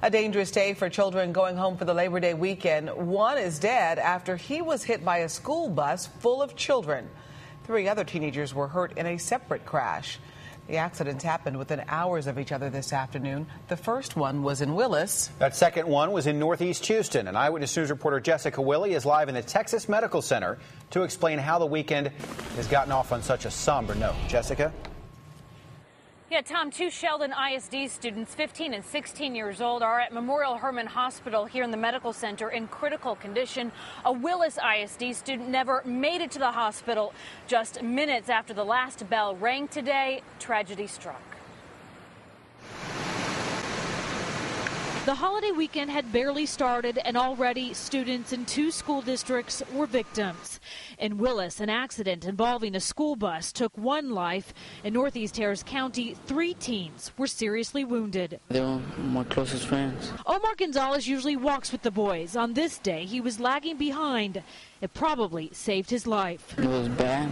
A dangerous day for children going home for the Labor Day weekend. One is dead after he was hit by a school bus full of children. Three other teenagers were hurt in a separate crash. The accidents happened within hours of each other this afternoon. The first one was in Willis. That second one was in Northeast Houston. And Eyewitness News reporter Jessica Willey is live in the Texas Medical Center to explain how the weekend has gotten off on such a somber note. Jessica? Yeah, Tom, two Sheldon ISD students, 15 and 16 years old, are at Memorial Hermann Hospital here in the medical center in critical condition. A Willis ISD student never made it to the hospital. Just minutes after the last bell rang today, tragedy struck. The holiday weekend had barely started, and already students in two school districts were victims. In Willis, an accident involving a school bus took one life. In Northeast Harris County, three teens were seriously wounded. They were my closest friends. Omar Gonzalez usually walks with the boys. On this day, he was lagging behind. It probably saved his life. It was bad.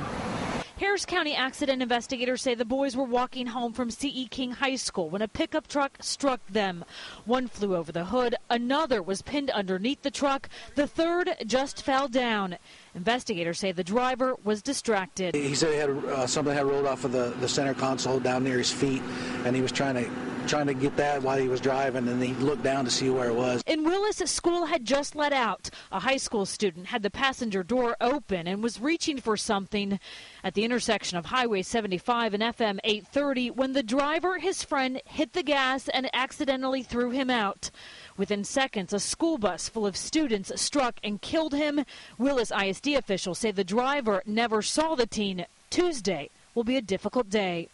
Harris County accident investigators say the boys were walking home from C.E. King High School when a pickup truck struck them. One flew over the hood, another was pinned underneath the truck, the third just fell down. Investigators say the driver was distracted. He said he had uh, something had rolled off of the, the center console down near his feet, and he was trying to trying to get that while he was driving, and he looked down to see where it was. In Willis, school had just let out. A high school student had the passenger door open and was reaching for something at the intersection of Highway 75 and FM 830 when the driver, his friend, hit the gas and accidentally threw him out. Within seconds, a school bus full of students struck and killed him. Willis ISD officials say the driver never saw the teen. Tuesday will be a difficult day.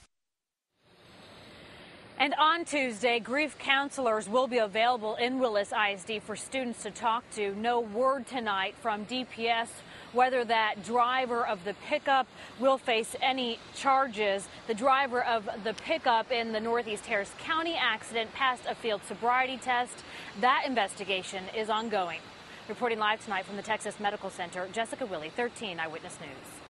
And on Tuesday, grief counselors will be available in Willis ISD for students to talk to. No word tonight from DPS whether that driver of the pickup will face any charges. The driver of the pickup in the Northeast Harris County accident passed a field sobriety test. That investigation is ongoing. Reporting live tonight from the Texas Medical Center, Jessica Willey, 13 Eyewitness News.